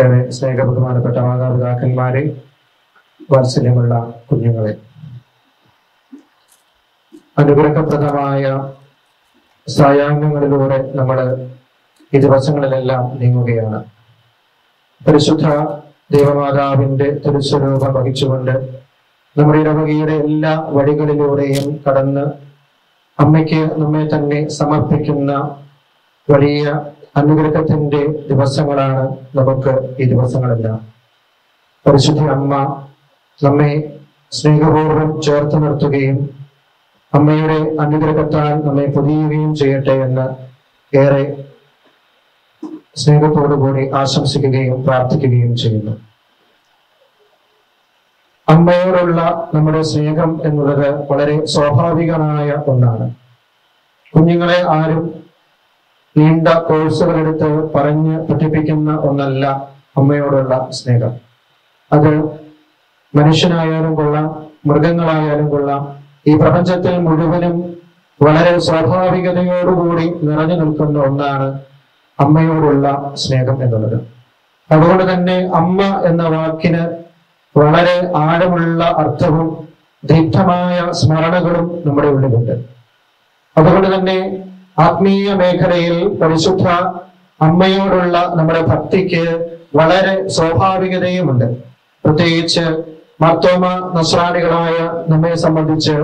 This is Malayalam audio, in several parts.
ഏറെ സ്നേഹബഹുമാനപ്പെട്ട മാതാപിതാക്കന്മാരെ വാത്സല്യമുള്ള കുഞ്ഞുങ്ങളെ. അനുഗ്രഹപ്രദമായ സായാഹ്നങ്ങളിലൂടെ നമ്മൾ ഈ ദിവസങ്ങളിലെല്ലാം നീങ്ങുകയാണ്. പരിശുദ്ധ ദേവമാതാവിന്റെ തിരുസ്വരൂപം വഹിച്ചുകൊണ്ട് നമ്മുടെ ഇടവകയുടെ എല്ലാ വഴികളിലൂടെയും കടന്ന് അമ്മയ്ക്ക് നമ്മെ തന്നെ സമർപ്പിക്കുന്ന വലിയ അനുഗ്രഹത്തിന്റെ ദിവസങ്ങളാണ് നമുക്ക് ഈ ദിവസങ്ങളെല്ലാം. പരിശുദ്ധി അമ്മ നമ്മെ സ്നേഹപൂർവം ചേർത്ത് നിർത്തുകയും അമ്മയുടെ അനുഗ്രഹത്താൽ നമ്മെ പൊതിയുകയും ചെയ്യട്ടെ എന്ന് ഏറെ സ്നേഹത്തോടുകൂടി ആശംസിക്കുകയും പ്രാർത്ഥിക്കുകയും ചെയ്യുന്നു. അമ്മയോടുള്ള നമ്മുടെ സ്നേഹം എന്നുള്ളത് വളരെ സ്വാഭാവികമായ ഒന്നാണ്. കുഞ്ഞുങ്ങളെ ആരും നീണ്ട കോഴ്സുകൾ എടുത്ത് പറഞ്ഞ് പഠിപ്പിക്കുന്ന ഒന്നല്ല അമ്മയോടുള്ള സ്നേഹം. അത് മനുഷ്യനായാലും കൊള്ളാം മൃഗങ്ങളായാലും കൊള്ളാം ഈ പ്രപഞ്ചത്തിൽ മുഴുവനും വളരെ സ്വാഭാവികതയോടുകൂടി നിറഞ്ഞു നിൽക്കുന്ന ഒന്നാണ് അമ്മയോടുള്ള സ്നേഹം എന്നുള്ളത്. അതുകൊണ്ട് തന്നെ അമ്മ എന്ന വാക്കിന് വളരെ ആഴമുള്ള അർത്ഥവും ദീപ്തമായ സ്മരണകളും നമ്മുടെ ഉള്ളിലുണ്ട്. അതുകൊണ്ട് തന്നെ ആത്മീയ മേഖലയിൽ പരിശുദ്ധ അമ്മയോടുള്ള നമ്മുടെ ഭക്തിക്ക് വളരെ സ്വാഭാവികതയുമുണ്ട്. പ്രത്യേകിച്ച് മർത്തോമ നസ്രാണികളായ നമ്മെ സംബന്ധിച്ച്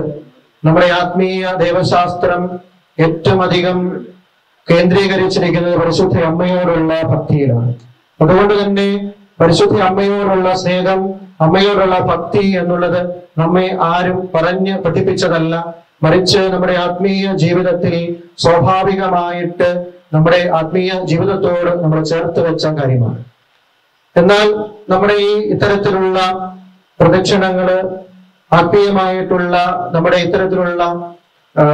നമ്മുടെ ആത്മീയ ദേവശാസ്ത്രം ഏറ്റവും അധികം കേന്ദ്രീകരിച്ചിരിക്കുന്നത് പരിശുദ്ധ അമ്മയോടുള്ള ഭക്തിയിലാണ്. അതുകൊണ്ട് തന്നെ പരിശുദ്ധ അമ്മയോടുള്ള സ്നേഹം അമ്മയോടുള്ള ഭക്തി എന്നുള്ളത് നമ്മെ ആരും പറഞ്ഞ് പഠിപ്പിച്ചതല്ല. മറിച്ച് നമ്മുടെ ആത്മീയ ജീവിതത്തിൽ സ്വാഭാവികമായിട്ട് നമ്മുടെ ആത്മീയ ജീവിതത്തോട് നമ്മൾ ചേർത്ത് വെച്ച കാര്യമാണ്. എന്നാൽ നമ്മുടെ ഈ ഇത്തരത്തിലുള്ള പ്രദക്ഷിണങ്ങൾ ആത്മീയമായിട്ടുള്ള നമ്മുടെ ഇത്തരത്തിലുള്ള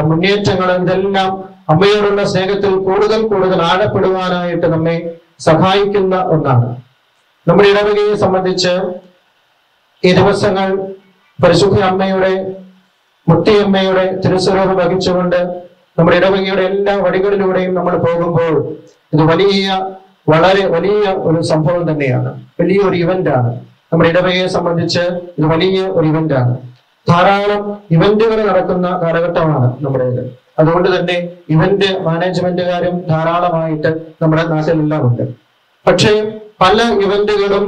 മുന്നേറ്റങ്ങൾ ഇതെല്ലാം അമ്മയോടുള്ള സ്നേഹത്തിൽ കൂടുതൽ കൂടുതൽ ആഴപ്പെടുവാനായിട്ട് നമ്മെ സഹായിക്കുന്ന ഒന്നാണ്. നമ്മുടെ ഇടവകയെ സംബന്ധിച്ച് ഈ ദിവസങ്ങൾ പരിശുദ്ധ അമ്മയുടെ മുത്തിയമ്മയുടെ തിരുസ്വരൂപം വഹിച്ചുകൊണ്ട് നമ്മുടെ ഇടവകയുടെ എല്ലാ വഴികളിലൂടെയും നമ്മൾ പോകുമ്പോൾ ഇത് വലിയ വളരെ വലിയ ഒരു സംഭവം തന്നെയാണ്. വലിയ ഒരു ഇവന്റ് ആണ്. നമ്മുടെ ഇടവകയെ സംബന്ധിച്ച് ഇത് വലിയ ഒരു ഇവന്റ് ആണ്. ധാരാളം ഇവന്റുകൾ നടക്കുന്ന കാലഘട്ടമാണ് നമ്മുടെ അതുകൊണ്ട് തന്നെ ഇവന്റ് മാനേജ്മെന്റുകാരും ധാരാളമായിട്ട് നമ്മുടെ നാട്ടിലെല്ലാം ഉണ്ട്. പക്ഷേ പല ഇവന്റുകളും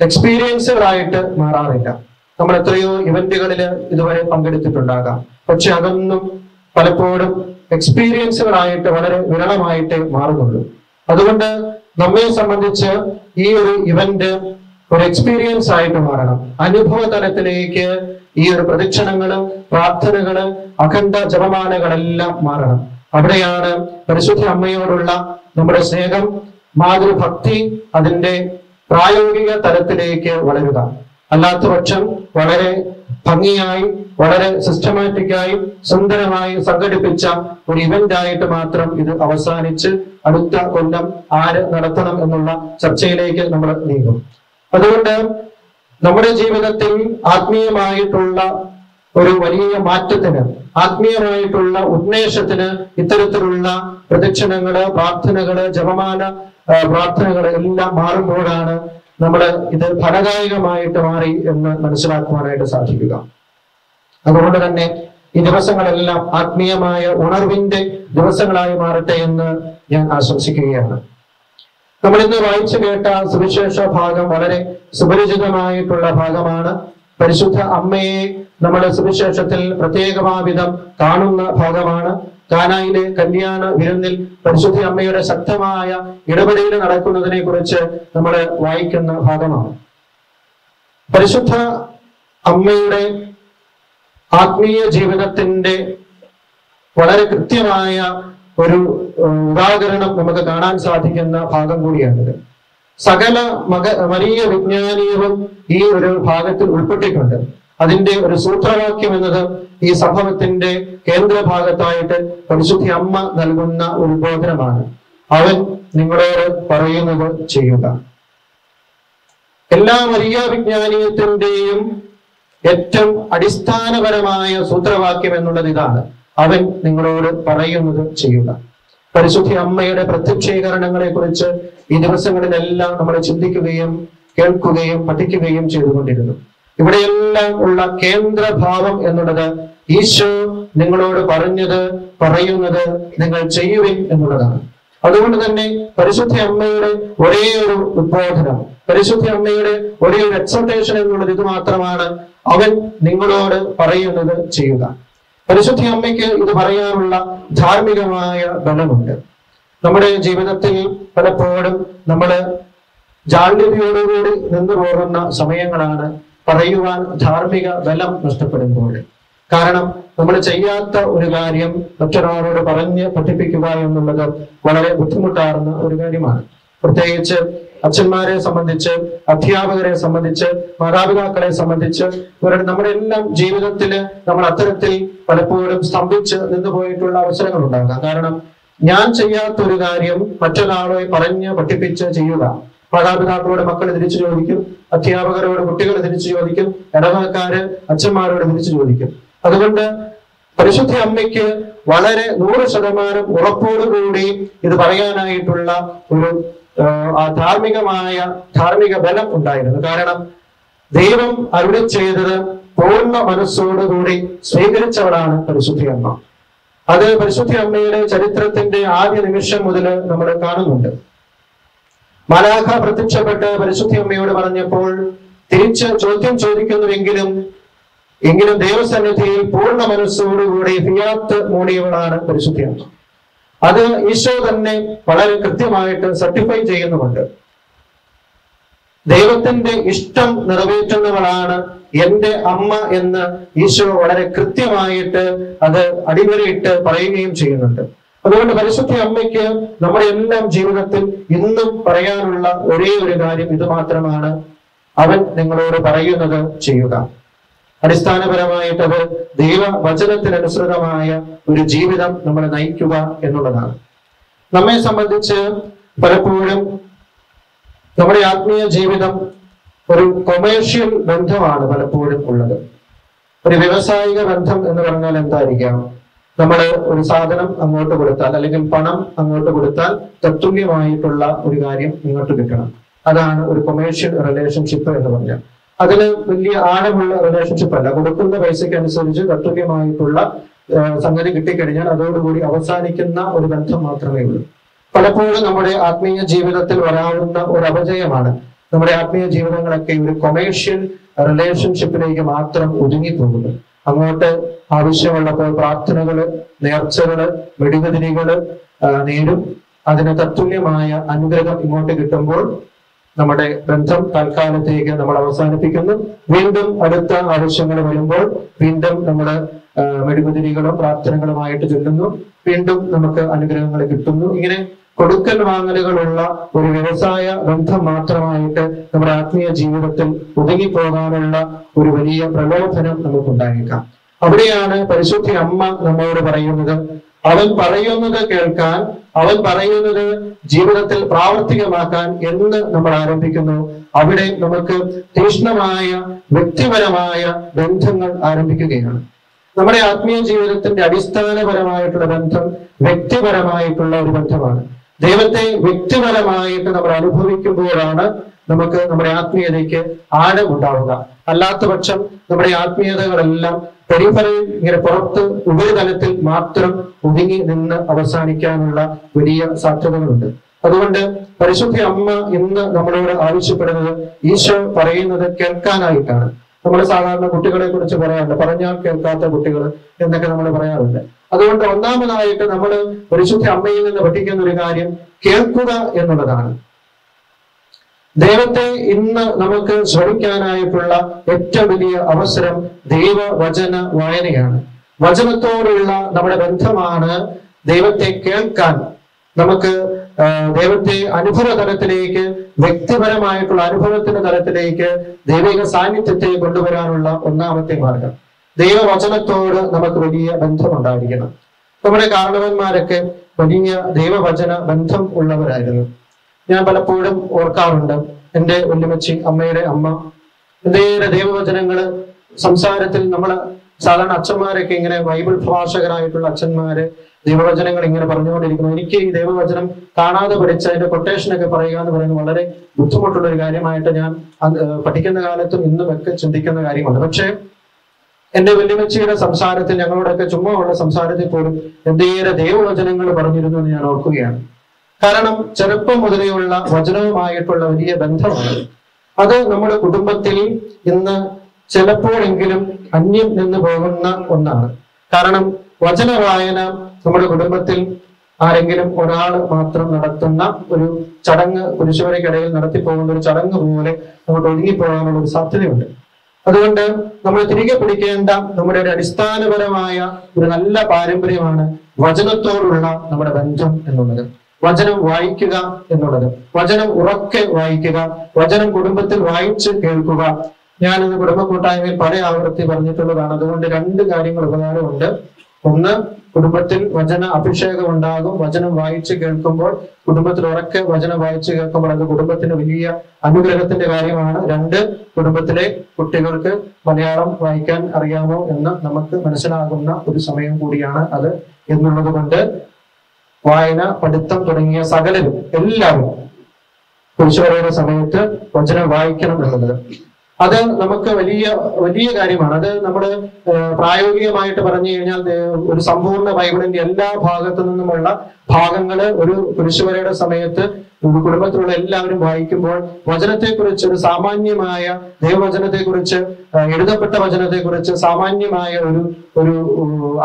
എക്സ്പീരിയൻസുകളായിട്ട് മാറാറില്ല. നമ്മൾ എത്രയോ ഇവന്റുകളിൽ ഇതുവരെ പങ്കെടുത്തിട്ടുണ്ടാകാം. പക്ഷെ അതൊന്നും പലപ്പോഴും എക്സ്പീരിയൻസുകളായിട്ട് വളരെ വിരളമായിട്ട് മാറുന്നുള്ളൂ. അതുകൊണ്ട് നമ്മെ സംബന്ധിച്ച് ഈ ഒരു ഇവന്റ് ഒരു എക്സ്പീരിയൻസ് ആയിട്ട് മാറണം. അനുഭവ തലത്തിലേക്ക് ഈ ഒരു പ്രദക്ഷിണങ്ങൾ പ്രാർത്ഥനകൾ അഖണ്ഡ ജപമാലകളെല്ലാം മാറണം. അവിടെയാണ് പരിശുദ്ധ അമ്മയോടുള്ള നമ്മുടെ സ്നേഹം മാതൃഭക്തി അതിന്റെ പ്രായോഗിക തലത്തിലേക്ക് വളരുക. അല്ലാത്ത പക്ഷം വളരെ ഭംഗിയായി വളരെ സിസ്റ്റമാറ്റിക്കായും സുന്ദരമായി സംഘടിപ്പിച്ച ഒരു ഇവന്റ് ആയിട്ട് മാത്രം ഇത് അവസാനിച്ച് അടുത്ത കൊല്ലം ആര് നടത്തണം എന്നുള്ള ചർച്ചയിലേക്ക് നമ്മൾ നീങ്ങും. അതുകൊണ്ട് നമ്മുടെ ജീവിതത്തിൽ ആത്മീയമായിട്ടുള്ള ഒരു വലിയ മാറ്റത്തിന് ആത്മീയമായിട്ടുള്ള ഉന്മേഷത്തിന് ഇത്തരത്തിലുള്ള പ്രദക്ഷിണങ്ങൾ പ്രാർത്ഥനകൾ ജപമാല പ്രാർത്ഥനകൾ എല്ലാം മാറുമ്പോഴാണ് നമ്മൾ ഇത് ഫലദായകമായിട്ട് മാറി എന്ന് മനസ്സിലാക്കുവാനായിട്ട് സാധിക്കുക. അതുകൊണ്ട് തന്നെ ഈ ദിവസങ്ങളെല്ലാം ആത്മീയമായ ഉണർവിന്റെ ദിവസങ്ങളായി മാറട്ടെ എന്ന് ഞാൻ ആശംസിക്കുകയാണ്. നമ്മൾ ഇന്ന് വായിച്ചു കേട്ട സുവിശേഷ ഭാഗം വളരെ സുപരിചിതമായിട്ടുള്ള ഭാഗമാണ്. പരിശുദ്ധ അമ്മയെ നമ്മുടെ സുവിശേഷത്തിൽ പ്രത്യേകമാവിധം കാണുന്ന ഭാഗമാണ്. കാനായിലെ കല്യാണ വിരുന്നിൽ പരിശുദ്ധ അമ്മയുടെ ശക്തമായ ഇടപെടൽ നടക്കുന്നതിനെ കുറിച്ച് നമ്മൾ വായിക്കുന്ന ഭാഗമാണ്. പരിശുദ്ധ അമ്മയുടെ ആത്മീയ ജീവിതത്തിന്റെ വളരെ കൃത്യമായ ഒരു ഉദാഹരണം നമുക്ക് കാണാൻ സാധിക്കുന്ന ഭാഗം കൂടിയാണിത്. സകല മക വലിയ വിജ്ഞാനീയവും ഈ ഒരു ഭാഗത്തിൽ ഉൾപ്പെട്ടിട്ടുണ്ട്. അതിന്റെ ഒരു സൂത്രവാക്യം എന്നത് ഈ സംഭവത്തിന്റെ കേന്ദ്ര ഭാഗത്തായിട്ട് പരിശുദ്ധി അമ്മ നൽകുന്ന ഒരു ബോധനമാണ് അവൻ നിങ്ങളോട് പറയുന്നത് ചെയ്യുക. എല്ലാ വലിയ വിജ്ഞാനീയത്തിന്റെയും ഏറ്റവും അടിസ്ഥാനപരമായ സൂത്രവാക്യം എന്നുള്ളത് ഇതാണ്. അവൻ നിങ്ങളോട് പറയുന്നത് ചെയ്യുക. പരിശുദ്ധി അമ്മയുടെ പ്രത്യക്ഷീകരണങ്ങളെ കുറിച്ച് ഈ ദിവസങ്ങളിലെല്ലാം നമ്മൾ ചിന്തിക്കുകയും കേൾക്കുകയും പഠിക്കുകയും ചെയ്തുകൊണ്ടിരുന്നു. ഇവിടെയെല്ലാം ഉള്ള കേന്ദ്രഭാവം എന്നുള്ളത് ഈശോ നിങ്ങളോട് പറഞ്ഞത് പറയുന്നത് നിങ്ങൾ ചെയ്യുവിൻ എന്നുള്ളതാണ്. അതുകൊണ്ട് തന്നെ പരിശുദ്ധ അമ്മയുടെ ഒരേ ഒരു ഉദ്ബോധനം പരിശുദ്ധ അമ്മയുടെ ഒരേ ഒരു എക്സൾട്ടേഷൻ എന്നുള്ളത് ഇത് മാത്രമാണ് അവൻ നിങ്ങളോട് പറയുന്നത് ചെയ്യുക. പരിശുദ്ധ അമ്മയ്ക്ക് ഇത് പറയാനുള്ള ധാർമ്മികമായ ബലമുണ്ട്. നമ്മുടെ ജീവിതത്തിൽ പലപ്പോഴും നമ്മൾ ജാഗ്രതയോടുകൂടി നിന്നു പോകുന്ന സമയങ്ങളാണ് പറയുവാൻ ധാർമ്മിക ബലം നഷ്ടപ്പെടുമ്പോൾ. കാരണം നമ്മൾ ചെയ്യാത്ത ഒരു കാര്യം മറ്റൊരാളോട് പറഞ്ഞ് പഠിപ്പിക്കുക എന്നുള്ളത് വളരെ ബുദ്ധിമുട്ടാർന്ന ഒരു കാര്യമാണ്. പ്രത്യേകിച്ച് അച്ഛന്മാരെ സംബന്ധിച്ച് അധ്യാപകരെ സംബന്ധിച്ച് മാതാപിതാക്കളെ സംബന്ധിച്ച് ഇവരുടെ നമ്മുടെ എല്ലാം ജീവിതത്തിൽ നമ്മൾ അത്തരത്തിൽ പലപ്പോഴും സ്തംഭിച്ച് നിന്ന് പോയിട്ടുള്ള അവസരങ്ങൾ ഉണ്ടാകാം കാരണം ഞാൻ ചെയ്യാത്ത ഒരു കാര്യം മറ്റൊരാളെ പറഞ്ഞ് പഠിപ്പിച്ച് ചെയ്യുക മാതാപിതാക്കളോട് മക്കൾ തിരിച്ചു ചോദിക്കും അധ്യാപകരോട് കുട്ടികൾ തിരിച്ചു ചോദിക്കും ഇടവക്കാര് അച്ഛന്മാരോട് തിരിച്ചു ചോദിക്കും. അതുകൊണ്ട് പരിശുദ്ധ അമ്മയ്ക്ക് വളരെ നൂറ് ശതമാനം ഉറപ്പോടുകൂടി ഇത് പറയാനായിട്ടുള്ള ഒരു ധാർമ്മികമായ ധാർമ്മിക ബലം ഉണ്ടായിരുന്നു. കാരണം ദൈവം അരുളി ചെയ്തത് പൂർണ മനസ്സോടുകൂടി സ്വീകരിച്ചവളാണ് പരിശുദ്ധി അമ്മ. അത് പരിശുദ്ധി അമ്മയുടെ ചരിത്രത്തിന്റെ ആദ്യ നിമിഷം മുതൽ നമ്മൾ കാണുന്നുണ്ട്. മലാഖ പ്രത്യക്ഷപ്പെട്ട് പരിശുദ്ധി അമ്മയോട് പറഞ്ഞപ്പോൾ തിരിച്ച് ചോദ്യം ചോദിക്കുന്നുവെങ്കിലും എങ്കിലും ദൈവസന്നിധിയിൽ പൂർണ മനസ്സോടുകൂടി ഫിയാത്ത് മൂടിയവളാണ് പരിശുദ്ധി അമ്മ. അത് ഈശോ തന്നെ വളരെ കൃത്യമായിട്ട് സർട്ടിഫൈ ചെയ്യുന്നുമുണ്ട്. ദൈവത്തിന്റെ ഇഷ്ടം നിറവേറ്റുന്നവളാണ് എന്റെ അമ്മ എന്ന് ഈശോ വളരെ കൃത്യമായിട്ട് അത് അടിവരയിട്ട് പറയുകയും ചെയ്യുന്നുണ്ട്. അതുകൊണ്ട് പരിശുദ്ധ അമ്മയ്ക്ക് നമ്മുടെ എല്ലാം ജീവിതത്തിൽ ഇന്നും പറയാനുള്ള ഒരേ ഒരു കാര്യം ഇത് മാത്രമാണ്. അവൻ നിങ്ങളോട് പറയുന്നത് ചെയ്യുക. അടിസ്ഥാനപരമായിട്ട് അത് ദൈവവചനത്തിനനുസൃതമായ ഒരു ജീവിതം നമ്മളെ നയിക്കുക എന്നുള്ളതാണ്. നമ്മെ സംബന്ധിച്ച് പലപ്പോഴും നമ്മുടെ ആത്മീയ ജീവിതം ഒരു കൊമേഴ്ഷ്യൽ ബന്ധമാണ് പലപ്പോഴും ഉള്ളത്. ഒരു വ്യവസായിക ബന്ധം എന്ന് പറഞ്ഞാൽ എന്തായിരിക്കാം? നമ്മൾ ഒരു സാധനം അങ്ങോട്ട് കൊടുത്താൽ അല്ലെങ്കിൽ പണം അങ്ങോട്ട് കൊടുത്താൽ തത്തുല്യമായിട്ടുള്ള ഒരു കാര്യം ഇങ്ങോട്ട് കിട്ടണം. അതാണ് ഒരു കൊമേഴ്ഷ്യൽ റിലേഷൻഷിപ്പ് എന്ന് പറഞ്ഞാൽ. അതിന് വലിയ ആഴമുള്ള റിലേഷൻഷിപ്പ് അല്ല. കൊടുക്കുന്ന പൈസയ്ക്ക് അനുസരിച്ച് തത്തുല്യമായിട്ടുള്ള സംഗതി കിട്ടിക്കഴിഞ്ഞാൽ അതോടുകൂടി അവസാനിക്കുന്ന ഒരു ബന്ധം മാത്രമേ ഉള്ളൂ. പലപ്പോഴും നമ്മുടെ ആത്മീയ ജീവിതത്തിൽ വരാവുന്ന ഒരു അപജയമാണ്. നമ്മുടെ ആത്മീയ ജീവിതങ്ങളൊക്കെ ഒരു കൊമേഴ്ഷ്യൽ റിലേഷൻഷിപ്പിലേക്ക് മാത്രം ഒതുങ്ങിപ്പോകുന്നു അങ്ങോട്ട് ആവശ്യമുള്ളപ്പോൾ പ്രാർത്ഥനകൾ നേർച്ചകൾ വെടിവതിരികൾ നേരും. അതിന് തത്തുല്യമായ അനുഗ്രഹം ഇങ്ങോട്ട് കിട്ടുമ്പോൾ നമ്മുടെ ബന്ധം തൽക്കാലത്തേക്ക് നമ്മൾ അവസാനിപ്പിക്കുന്നു. വീണ്ടും അടുത്ത ആവശ്യങ്ങൾ വരുമ്പോൾ വീണ്ടും നമ്മൾ മെഴുകുതിരികളും പ്രാർത്ഥനകളുമായിട്ട് ചൊല്ലുന്നു. വീണ്ടും നമുക്ക് അനുഗ്രഹങ്ങൾ കിട്ടുന്നു. ഇങ്ങനെ കൊടുക്കൽ വാങ്ങലുകളുള്ള ഒരു വ്യവസായ ബന്ധം മാത്രമായിട്ട് നമ്മുടെ ആത്മീയ ജീവിതത്തിൽ ഒതുങ്ങിപ്പോകാനുള്ള ഒരു വലിയ പ്രലോഭനം നമുക്കുണ്ടായേക്കാം. അവിടെയാണ് പരിശുദ്ധി അമ്മ നമ്മോട് പറയുന്നത്. അവൻ പറയുന്നത് കേൾക്കാൻ അവൻ പറയുന്നത് ജീവിതത്തിൽ പ്രാവർത്തികമാക്കാൻ എന്ന് നമ്മൾ ആരംഭിക്കുന്നു. അവിടെ നമുക്ക് തീഷ്ണമായ വ്യക്തിപരമായ ബന്ധങ്ങൾ ആരംഭിക്കുകയാണ്. നമ്മുടെ ആത്മീയ ജീവിതത്തിന്റെ അടിസ്ഥാനപരമായിട്ടുള്ള ബന്ധം വ്യക്തിപരമായിട്ടുള്ള ഒരു ബന്ധമാണ്. ദൈവത്തെ വ്യക്തിപരമായിട്ട് നമ്മൾ അനുഭവിക്കുമ്പോഴാണ് നമുക്ക് നമ്മുടെ ആത്മീയതയ്ക്ക് ആഴമുണ്ടാവുക. അല്ലാത്ത പക്ഷം നമ്മുടെ ആത്മീയതകളെല്ലാം പെരിഫറിൽ ഇങ്ങനെ പുറത്ത് ഉപരിതലത്തിൽ മാത്രം ഒതുങ്ങി നിന്ന് അവസാനിക്കാനുള്ള വലിയ സാധ്യതകളുണ്ട്. അതുകൊണ്ട് പരിശുദ്ധ അമ്മ ഇന്ന് നമ്മളോട് ആവശ്യപ്പെടുന്നത് ഈശോ പറയുന്നത് കേൾക്കാനായിട്ടാണ്. നമ്മൾ സാധാരണ കുട്ടികളെ കുറിച്ച് പറയാറുണ്ട്. പറഞ്ഞാൽ കേൾക്കാത്ത കുട്ടികൾ എന്നൊക്കെ നമ്മൾ പറയാറുണ്ട്. അതുകൊണ്ട് ഒന്നാമതായിട്ട് നമ്മൾ പരിശുദ്ധ അമ്മയിൽ നിന്ന് പഠിക്കുന്ന ഒരു കാര്യം കേൾക്കുക എന്നുള്ളതാണ്. ദൈവത്തെ ഇന്ന് നമുക്ക് ശ്രമിക്കാനായിട്ടുള്ള ഏറ്റവും വലിയ അവസരം ദൈവവചന വായനയാണ്. വചനത്തോടുള്ള നമ്മുടെ ബന്ധമാണ് ദൈവത്തെ കേൾക്കാൻ നമുക്ക് ദൈവത്തെ അനുഭവ തലത്തിലേക്ക് വ്യക്തിപരമായിട്ടുള്ള അനുഭവത്തിന്റെ തലത്തിലേക്ക് ദൈവിക സാന്നിധ്യത്തെ കൊണ്ടുവരാനുള്ള ഒന്നാമത്തെ മാർഗം. ദൈവവചനത്തോട് നമുക്ക് വലിയ ബന്ധമുണ്ടായിരിക്കണം. നമ്മുടെ കാരണവന്മാരൊക്കെ വലിയ ദൈവവചന ബന്ധം ഉള്ളവരായിരുന്നു. ഞാൻ പലപ്പോഴും ഓർക്കാറുണ്ട് എന്റെ വല്യമ്മച്ചി അമ്മയുടെ അമ്മ എന്തേറെ ദൈവവചനങ്ങൾ സംസാരത്തിൽ നമ്മൾ സാധാരണ അച്ഛന്മാരൊക്കെ ഇങ്ങനെ ബൈബിൾ ഭാഷകരായിട്ടുള്ള അച്ഛന്മാര് ദൈവവചനങ്ങൾ ഇങ്ങനെ പറഞ്ഞുകൊണ്ടിരിക്കുന്നു. എനിക്ക് ഈ ദൈവവചനം കാണാതെ പഠിച്ച് അതിന്റെ കൊട്ടേഷനൊക്കെ പറയുക എന്ന് പറയുന്നത് വളരെ ബുദ്ധിമുട്ടുള്ള ഒരു കാര്യമായിട്ട് ഞാൻ പഠിക്കുന്ന കാലത്തും ഇന്നും ഒക്കെ ചിന്തിക്കുന്ന കാര്യമാണ്. പക്ഷേ എന്റെ വല്യമ്മച്ചിയുടെ സംസാരത്തിൽ ഞങ്ങളോടൊക്കെ ചുമ്മാ ഉള്ള സംസാരത്തിൽ പോലും എന്തേറെ ദൈവവചനങ്ങൾ പറഞ്ഞിരുന്നു എന്ന് ഞാൻ ഓർക്കുകയാണ്. കാരണം ചെറുപ്പം മുതലെയുള്ള വചനവുമായിട്ടുള്ള വലിയ ബന്ധമാണ്. അത് നമ്മുടെ കുടുംബത്തിൽ ഇന്ന് ചിലപ്പോഴെങ്കിലും അന്യം നിന്ന് പോകുന്ന ഒന്നാണ്. കാരണം വചന വായന നമ്മുടെ കുടുംബത്തിൽ ആരെങ്കിലും ഒരാൾ മാത്രം നടത്തുന്ന ഒരു ചടങ്ങ് കുരിശുവരയ്ക്കിടയിൽ നടത്തിപ്പോകുന്ന ഒരു ചടങ്ങ് പോലെ നമുക്ക് ഒഴുകിപ്പോകാനുള്ള ഒരു സാധ്യതയുണ്ട്. അതുകൊണ്ട് നമ്മൾ തിരികെ പിടിക്കേണ്ട നമ്മുടെ ഒരു അടിസ്ഥാനപരമായ ഒരു നല്ല പാരമ്പര്യമാണ് വചനത്തോടുള്ള നമ്മുടെ ബന്ധം എന്നുള്ളത്. വചനം വായിക്കുക എന്നുള്ളത്. വചനം ഉറക്കെ വായിക്കുക. വചനം കുടുംബത്തിൽ വായിച്ച് കേൾക്കുക. ഞാനിത് കുടുംബ കൂട്ടായ്മയിൽ പല ആവർത്തി പറഞ്ഞിട്ടുള്ളതാണ്. അതുകൊണ്ട് രണ്ട് കാര്യങ്ങൾ ഉപകാരമുണ്ട്. ഒന്ന് കുടുംബത്തിൽ വചന അഭിഷേകം ഉണ്ടാകും. വചനം വായിച്ച് കേൾക്കുമ്പോൾ കുടുംബത്തിൽ ഉറക്കെ വചനം വായിച്ച് കേൾക്കുമ്പോൾ അത് കുടുംബത്തിന് വലിയ അനുഗ്രഹത്തിന്റെ കാര്യമാണ്. രണ്ട് കുടുംബത്തിലെ കുട്ടികൾക്ക് മലയാളം വായിക്കാൻ അറിയാമോ എന്ന് നമുക്ക് മനസ്സിലാകുന്ന ഒരു സമയം കൂടിയാണ് അത് എന്നുള്ളത് കൊണ്ട് വായന പഠിത്തം തുടങ്ങിയ സകലരും എല്ലാവരും കുരിശുവരയുടെ സമയത്ത് വചനം വായിക്കണം എന്നുള്ളത്. അത് നമുക്ക് വലിയ വലിയ കാര്യമാണ്. അത് നമ്മുടെ പ്രായോഗികമായിട്ട് പറഞ്ഞു കഴിഞ്ഞാൽ ഒരു സമ്പൂർണ ബൈബിളിന്റെ എല്ലാ ഭാഗത്തു നിന്നുമുള്ള ഭാഗങ്ങൾ ഒരു കുരിശുവരയുടെ സമയത്ത് കുടുംബത്തിലുള്ള എല്ലാവരും വായിക്കുമ്പോൾ വചനത്തെക്കുറിച്ച് ഒരു സാമാന്യമായ ദൈവവചനത്തെക്കുറിച്ച് എഴുതപ്പെട്ട വചനത്തെക്കുറിച്ച് സാമാന്യമായ ഒരു ഒരു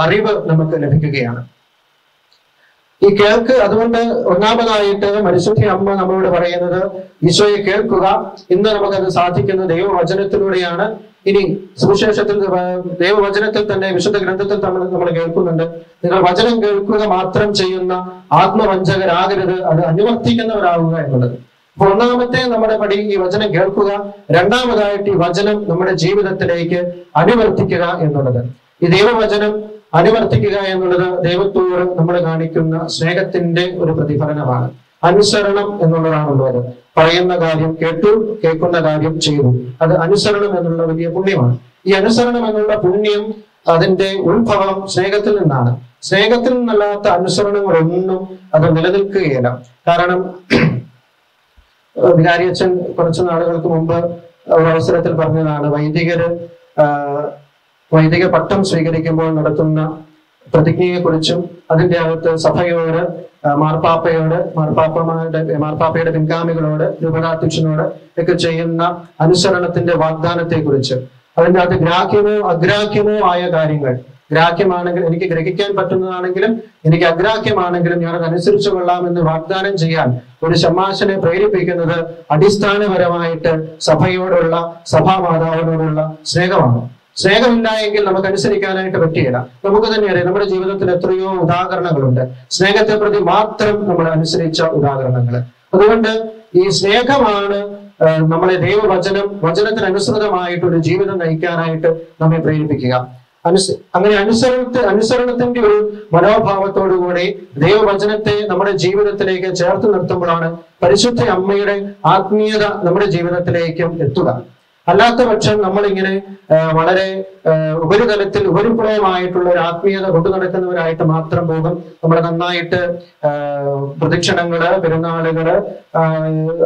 അറിവ് നമുക്ക് ലഭിക്കുകയാണ്. ഈ കേൾക്ക് അതുകൊണ്ട് ഒന്നാമതായിട്ട് മനുഷ്യ അമ്മ നമ്മളോട് പറയുന്നത് ഈശോയെ കേൾക്കുക. ഇന്ന് നമുക്കത് സാധിക്കുന്ന ദൈവവചനത്തിലൂടെയാണ്. ഇനി സുവിശേഷത്തിൽ ദൈവവചനത്തിൽ തന്നെ വിശുദ്ധ ഗ്രന്ഥത്തിൽ നമ്മൾ നമ്മൾ കേൾക്കുന്നുണ്ട്. നിങ്ങൾ വചനം കേൾക്കുക മാത്രം ചെയ്യുന്ന ആത്മവഞ്ചകരാകരുത്. അത് അനുവർത്തിക്കുന്നവരാകുക എന്നുള്ളത്. അപ്പൊ ഒന്നാമത്തെ നമ്മുടെ പടി ഈ വചനം കേൾക്കുക. രണ്ടാമതായിട്ട് ഈ വചനം നമ്മുടെ ജീവിതത്തിലേക്ക് അനുവർത്തിക്കുക എന്നുള്ളത്. ഈ ദൈവവചനം അനുവർത്തിക്കുക എന്നുള്ളത് ദൈവത്തോട് നമ്മൾ കാണിക്കുന്ന സ്നേഹത്തിന്റെ ഒരു പ്രതിഫലനമാണ്. അനുസരണം എന്നുള്ളതാണുള്ളത് പറയുന്ന കാര്യം കേട്ടു കേൾക്കുന്ന കാര്യം ചെയ്തു. അത് അനുസരണം എന്നുള്ള വലിയ പുണ്യമാണ്. ഈ അനുസരണം എന്നുള്ള പുണ്യം അതിന്റെ ഉത്ഭവം സ്നേഹത്തിൽ നിന്നാണ്. സ്നേഹത്തിൽ നിന്നല്ലാത്ത അനുസരണങ്ങളൊന്നും അത് നിലനിൽക്കുകയില്ല. കാരണം വികാരി വികാരിയച്ഛൻ കുറച്ചു നാളുകൾക്ക് മുമ്പ് ഒരു അവസരത്തിൽ പറഞ്ഞതാണ് വൈദികര് വൈദിക പട്ടം സ്വീകരിക്കുമ്പോൾ നടത്തുന്ന പ്രതിജ്ഞയെ കുറിച്ചും അതിന്റെ അകത്ത് സഭയോട് മാർപ്പാപ്പയോട് മാർപ്പാപ്പമാരുടെ മാർപ്പാപ്പയുടെ പിൻഗാമികളോട് രൂപതാധ്യക്ഷനോട് ഒക്കെ ചെയ്യുന്ന അനുസരണത്തിന്റെ വാഗ്ദാനത്തെക്കുറിച്ച് കുറിച്ച് അതിന്റെ അകത്ത് ഗ്രാഹ്യമോ അഗ്രാഹ്യമോ ആയ കാര്യങ്ങൾ. ഗ്രാഹ്യമാണെങ്കിൽ എനിക്ക് ഗ്രഹിക്കാൻ പറ്റുന്നതാണെങ്കിലും എനിക്ക് അഗ്രാഹ്യമാണെങ്കിലും ഞാൻ അത് അനുസരിച്ചു കൊള്ളാമെന്ന് വാഗ്ദാനം ചെയ്യാൻ ഒരു ശമാശനെ പ്രേരിപ്പിക്കുന്നത് അടിസ്ഥാനപരമായിട്ട് സഭയോടുള്ള സഭാമാതാവിനോടുള്ള സ്നേഹമാണ്. സ്നേഹമില്ല എങ്കിൽ നമുക്ക് അനുസരിക്കാനായിട്ട് പറ്റുകയില്ല നമുക്ക് തന്നെ അറിയാം നമ്മുടെ ജീവിതത്തിൽ എത്രയോ ഉദാഹരണങ്ങളുണ്ട്. സ്നേഹത്തെ പ്രതി മാത്രം നമ്മൾ അനുസരിച്ച ഉദാഹരണങ്ങൾ. അതുകൊണ്ട് ഈ സ്നേഹമാണ് നമ്മളെ ദൈവവചനം വചനത്തിനനുസൃതമായിട്ട് ഒരു ജീവിതം നയിക്കാനായിട്ട് നമ്മെ പ്രേരിപ്പിക്കുക. അനുസ അങ്ങനെ അനുസരണത്തെ അനുസരണത്തിന്റെ ഒരു മനോഭാവത്തോടുകൂടി ദൈവവചനത്തെ നമ്മുടെ ജീവിതത്തിലേക്ക് ചേർത്ത് നിർത്തുമ്പോഴാണ് പരിശുദ്ധ അമ്മയുടെ ആത്മീയത നമ്മുടെ ജീവിതത്തിലേക്കും എത്തുക. അല്ലാത്ത പക്ഷം നമ്മളിങ്ങനെ വളരെ ഉപരിതലത്തിൽ ഉപരിപ്രയമായിട്ടുള്ള ഒരു ആത്മീയത കൊണ്ടു നടക്കുന്നവരായിട്ട് മാത്രം പോകും. നമ്മൾ നന്നായിട്ട് പ്രദക്ഷിണങ്ങൾ പെരുന്നാളുകൾ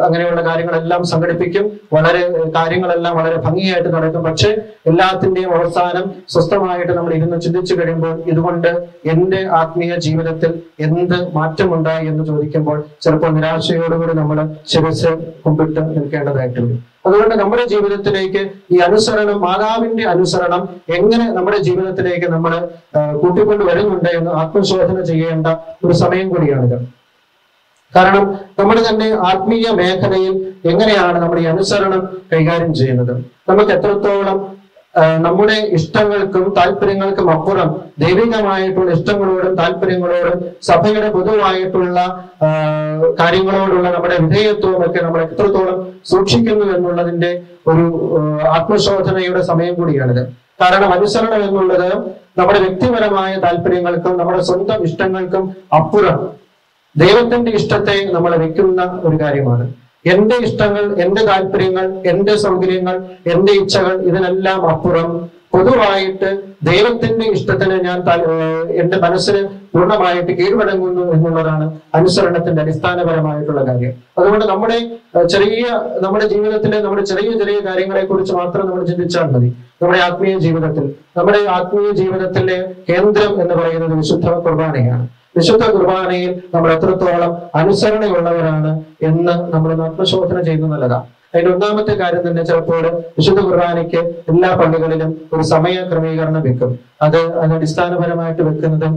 അങ്ങനെയുള്ള കാര്യങ്ങളെല്ലാം സംഘടിപ്പിക്കും. വളരെ കാര്യങ്ങളെല്ലാം വളരെ ഭംഗിയായിട്ട് നടക്കും. പക്ഷെ എല്ലാത്തിന്റെയും അവസാനം സ്വസ്ഥമായിട്ട് നമ്മൾ ഇരുന്ന് ചിന്തിച്ചു കഴിയുമ്പോൾ ഇതുകൊണ്ട് എന്റെ ആത്മീയ ജീവിതത്തിൽ എന്ത് മാറ്റമുണ്ടായി എന്ന് ചോദിക്കുമ്പോൾ ചിലപ്പോൾ നിരാശയോടുകൂടി നമ്മൾ ശിരസ് കുമ്പിട്ട് നിൽക്കേണ്ടതായിട്ട് വരും അതുകൊണ്ട് നമ്മുടെ ജീവിതത്തിലേക്ക് ഈ അനുസരണം മാതാവിന്റെ അനുസരണം എങ്ങനെ നമ്മുടെ ജീവിതത്തിലേക്ക് നമ്മൾ കൂട്ടിക്കൊണ്ട് വരുന്നുണ്ട് എന്ന് ആത്മശോധന ചെയ്യേണ്ട ഒരു സമയം കൂടിയാണിത്. കാരണം നമ്മൾ തന്നെ ആത്മീയ മേഖലയിൽ എങ്ങനെയാണ് നമ്മൾ ഈ അനുസരണം കൈകാര്യം ചെയ്യുന്നത്? നമുക്ക് എത്രത്തോളം നമ്മുടെ ഇഷ്ടങ്ങൾക്കും താല്പര്യങ്ങൾക്കും അപ്പുറം ദൈവികമായിട്ടുള്ള ഇഷ്ടങ്ങളോടും താല്പര്യങ്ങളോടും സഭയുടെ പൊതുവായിട്ടുള്ള കാര്യങ്ങളോടുള്ള നമ്മുടെ വിധേയത്വവും ഒക്കെ നമ്മൾ എത്രത്തോളം സൂക്ഷിക്കുന്നു എന്നുള്ളതിന്റെ ഒരു ആത്മശോധനയുടെ സമയം കൂടിയാണിത്. കാരണം അനുസരണം എന്നുള്ളത് നമ്മുടെ വ്യക്തിപരമായ താല്പര്യങ്ങൾക്കും നമ്മുടെ സ്വന്തം ഇഷ്ടങ്ങൾക്കും അപ്പുറം ദൈവത്തിന്റെ ഇഷ്ടത്തെ നമ്മൾ വെക്കുന്ന ഒരു കാര്യമാണ്. എന്റെ ഇഷ്ടങ്ങൾ എന്റെ താല്പര്യങ്ങൾ എന്റെ സൗകര്യങ്ങൾ എന്റെ ഇച്ഛകൾ ഇതിനെല്ലാം അപ്പുറം. പൊതുവായിട്ട് ദൈവത്തിന്റെ ഇഷ്ടത്തിന് ഞാൻ എന്റെ മനസ്സിന് പൂർണമായിട്ട് കീഴ്വടങ്ങുന്നു എന്നുള്ളതാണ് അനുസരണത്തിന്റെ അടിസ്ഥാനപരമായിട്ടുള്ള കാര്യം. അതുകൊണ്ട് നമ്മുടെ ചെറിയ നമ്മുടെ ജീവിതത്തിലെ നമ്മുടെ ചെറിയ ചെറിയ കാര്യങ്ങളെ കുറിച്ച് മാത്രം നമ്മൾ ചിന്തിച്ചാൽ മതി. നമ്മുടെ ആത്മീയ ജീവിതത്തിൽ നമ്മുടെ ആത്മീയ ജീവിതത്തിലെ കേന്ദ്രം എന്ന് പറയുന്നത് വിശുദ്ധ കുർബാനയാണ്. വിശുദ്ധ കുർബാനയിൽ നമ്മൾ എത്രത്തോളം അനുസരണയുള്ളവരാണ് എന്ന് നമ്മൾ ആത്മശോധന ചെയ്യുന്ന നല്ലതാണ് അതിന്റെ ഒന്നാമത്തെ കാര്യം തന്നെ ചിലപ്പോൾ വിശുദ്ധ കുർബാനയ്ക്ക് എല്ലാ പള്ളികളിലും ഒരു സമയ ക്രമീകരണം വെക്കും. അത് അത് അടിസ്ഥാനപരമായിട്ട് വെക്കുന്നത്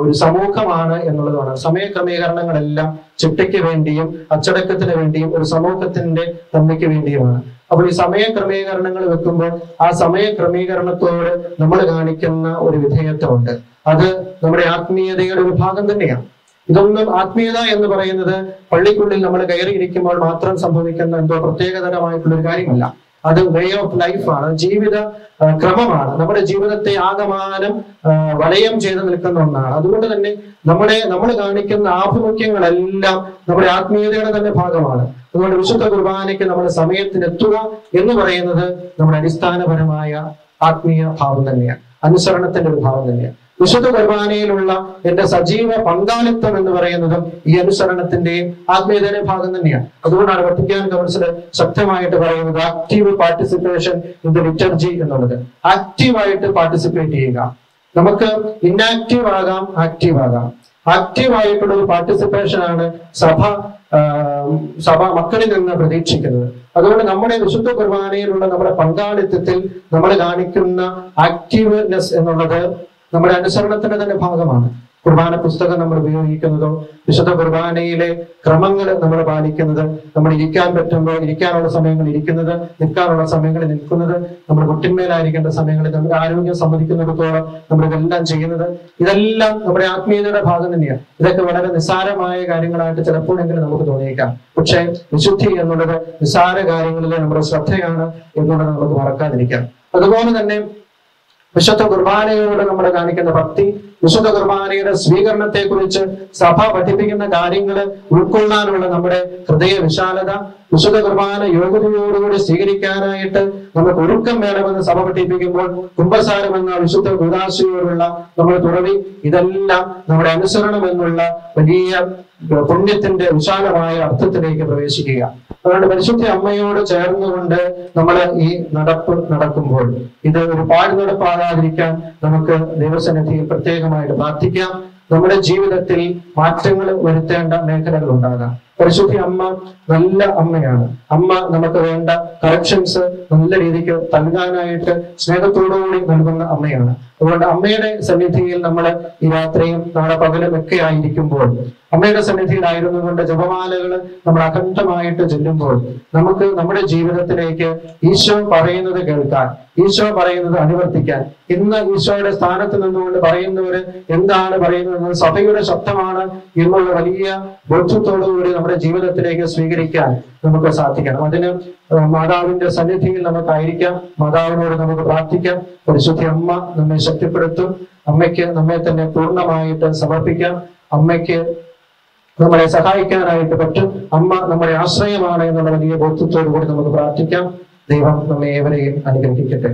ഒരു സമൂഹമാണ് എന്നുള്ളതാണ് സമയ ക്രമീകരണങ്ങളെല്ലാം ചിട്ടയ്ക്ക് വേണ്ടിയും അച്ചടക്കത്തിന് വേണ്ടിയും ഒരു സമൂഹത്തിന്റെ നന്മയ്ക്ക് വേണ്ടിയുമാണ്. അപ്പോൾ ഈ സമയ ക്രമീകരണങ്ങൾ വെക്കുമ്പോൾ ആ സമയ ക്രമീകരണത്തോട് നമ്മൾ കാണിക്കുന്ന ഒരു വിധേയത്വമുണ്ട്. അത് നമ്മുടെ ആത്മീയതയുടെ ഒരു ഭാഗം തന്നെയാണ്. ഇതൊന്നും ആത്മീയത എന്ന് പറയുന്നത് പള്ളിക്കുള്ളിൽ നമ്മൾ കയറിയിരിക്കുമ്പോൾ മാത്രം സംഭവിക്കുന്ന എന്തോ പ്രത്യേകതരമായിട്ടുള്ള ഒരു കാര്യമല്ല. അത് വേ ഓഫ് ലൈഫാണ് ജീവിത ക്രമമാണ്. നമ്മുടെ ജീവിതത്തെ ആകമാനം വലയം ചെയ്ത് നിൽക്കുന്ന ഒന്നാണ്. അതുകൊണ്ട് തന്നെ നമ്മുടെ നമ്മൾ കാണിക്കുന്ന ആഭിമുഖ്യങ്ങളെല്ലാം നമ്മുടെ ആത്മീയതയുടെ തന്നെ ഭാഗമാണ്. അതുകൊണ്ട് വിശുദ്ധ കുർബാനയ്ക്ക് നമ്മുടെ സമയത്തിനെത്തുക എന്ന് പറയുന്നത് നമ്മുടെ അടിസ്ഥാനപരമായ ആത്മീയ ഭാവം തന്നെയാണ്. അനുസരണത്തിന്റെ ഒരു ഭാവം തന്നെയാണ്. വിശുദ്ധ കുർബാനയിലുള്ള എന്റെ സജീവ പങ്കാളിത്തം എന്ന് പറയുന്നതും ഈ അനുസരണത്തിന്റെയും ആത്മീയതയുടെ ഭാഗം തന്നെയാണ്. അതുകൊണ്ടാണ് വത്തിക്കാൻ കൗൺസിൽ ശക്തമായിട്ട് പറയുന്നത് active participation in the liturgy എന്നുള്ളത്. ആക്റ്റീവായിട്ട് പാർട്ടിസിപ്പേറ്റ് ചെയ്യുക. നമുക്ക് ഇന്നാക്റ്റീവ് ആകാം ആക്റ്റീവ് ആകാം. ആക്റ്റീവ് ആയിട്ടുള്ള ഒരു പാർട്ടിസിപ്പേഷൻ ആണ് സഭ സഭ മക്കളിൽ നിന്ന് പ്രതീക്ഷിക്കുന്നത്. അതുകൊണ്ട് നമ്മുടെ വിശുദ്ധ കുർബാനയിലുള്ള നമ്മുടെ പങ്കാളിത്തത്തിൽ നമ്മൾ കാണിക്കുന്ന ആക്റ്റീവ്നെസ് എന്നുള്ളത് നമ്മുടെ അനുസരണത്തിന്റെ തന്നെ ഭാഗമാണ്. കുർബാന പുസ്തകം നമ്മൾ ഉപയോഗിക്കുന്നതോ വിശുദ്ധ കുർബാനയിലെ ക്രമങ്ങൾ നമ്മൾ പാലിക്കുന്നത് നമ്മൾ ഇരിക്കാൻ പറ്റുമ്പോൾ ഇരിക്കാനുള്ള സമയങ്ങൾ ഇരിക്കുന്നത് നിൽക്കാനുള്ള സമയങ്ങളിൽ നിൽക്കുന്നത് നമ്മൾ കുട്ടിന്മേലായിരിക്കേണ്ട സമയങ്ങളിൽ നമ്മുടെ ആരോഗ്യം സമ്മതിക്കുന്നിടത്തോളം നമ്മൾ ഇതെല്ലാം ചെയ്യുന്നത്. ഇതെല്ലാം നമ്മുടെ ആത്മീയതയുടെ ഭാഗം തന്നെയാണ്. ഇതൊക്കെ വളരെ നിസ്സാരമായ കാര്യങ്ങളായിട്ട് ചിലപ്പോഴെങ്കിലും നമുക്ക് തോന്നിയേക്കാം. പക്ഷേ വിശുദ്ധി എന്നുള്ളത് നിസ്സാര കാര്യങ്ങളിൽ നമ്മുടെ ശ്രദ്ധയാണ് എന്നുള്ളത് നമുക്ക് മറക്കാതിരിക്കാം. അതുപോലെ തന്നെ വിശുദ്ധ കുർബാനയോട് നമ്മൾ കാണിക്കുന്ന ഭക്തി വിശുദ്ധ കുർബാനയുടെ സ്വീകരണത്തെ കുറിച്ച് സഭ പഠിപ്പിക്കുന്ന കാര്യങ്ങൾ ഉൾക്കൊള്ളാനുള്ള നമ്മുടെ ഹൃദയ വിശാലത വിശുദ്ധ കുർബാന യോഗ്യതയോടുകൂടി സ്വീകരിക്കാനായിട്ട് നമുക്ക് ഒരുക്കം വേണമെന്ന് സഭ പഠിപ്പിക്കുമ്പോൾ കുംഭസാരം എന്ന വിശുദ്ധ ഉദാശയോടുള്ള നമ്മൾ തുറവി ഇതെല്ലാം നമ്മുടെ അനുസരണം എന്നുള്ള വലിയ പുണ്യത്തിന്റെ വിശാലമായ അർത്ഥത്തിലേക്ക് പ്രവേശിക്കുക. അതുകൊണ്ട് പരിശുദ്ധ അമ്മയോട് ചേർന്നുകൊണ്ട് നമ്മൾ ഈ നടപ്പ് നടക്കുമ്പോൾ ഇത് ഒരു പാട് നടപ്പാകാതിരിക്കാൻ നമുക്ക് ദൈവസന്നിധിയിൽ പ്രത്യേകമായിട്ട് പ്രാർത്ഥിക്കാം. നമ്മുടെ ജീവിതത്തിൽ മാറ്റങ്ങൾ വരുത്തേണ്ട മേഖലകൾ ഉണ്ടാകാം. പരിശുദ്ധി അമ്മ നല്ല അമ്മയാണ്. അമ്മ നമുക്ക് വേണ്ട കറക്ഷൻസ് നല്ല രീതിക്ക് നൽകാനായിട്ട് സ്നേഹത്തോടുകൂടി നൽകുന്ന അമ്മയാണ്. അതുകൊണ്ട് അമ്മയുടെ സന്നിധിയിൽ നമ്മൾ ഈ രാത്രിയും നാളെ പകലും ഒക്കെ ആയിരിക്കുമ്പോൾ അമ്മയുടെ സന്നിധിയിലായിരുന്നു കൊണ്ട് ജപമാലകൾ നമ്മൾ അഖണ്ഡമായിട്ട് ചെല്ലുമ്പോൾ നമുക്ക് നമ്മുടെ ജീവിതത്തിലേക്ക് ഈശോ പറയുന്നത് കേൾക്കാൻ ഈശോ പറയുന്നത് അനുവർത്തിക്കാൻ ഇന്ന് ഈശോയുടെ സ്ഥാനത്ത് നിന്നുകൊണ്ട് പറയുന്നവര് എന്താണ് പറയുന്നത് സഭയുടെ ശബ്ദമാണ് എന്നുള്ള വലിയ ബോധ്യത്തോടുകൂടി നമ്മുടെ ജീവിതത്തിലേക്ക് സ്വീകരിക്കാൻ നമുക്ക് സാധിക്കണം. അതിന് മാതാവിന്റെ സന്നിധിയിൽ നമുക്കായിരിക്കാം. മാതാവിനോട് നമുക്ക് പ്രാർത്ഥിക്കാം. പരിശുദ്ധി അമ്മ നമ്മെ ശക്തിപ്പെടുത്തും. അമ്മയ്ക്ക് നമ്മെ തന്നെ പൂർണമായിട്ട് സമർപ്പിക്കാം. അമ്മയ്ക്ക് നമ്മളെ സഹായിക്കാനായിട്ട് പറ്റും. അമ്മ നമ്മുടെ ആശ്രയമാണ് എന്നുള്ള വലിയ ബോധ്യത്തോടു കൂടി നമുക്ക് പ്രാർത്ഥിക്കാം. ദൈവം നമ്മെ ഏവരെയും അനുഗ്രഹിക്കട്ടെ.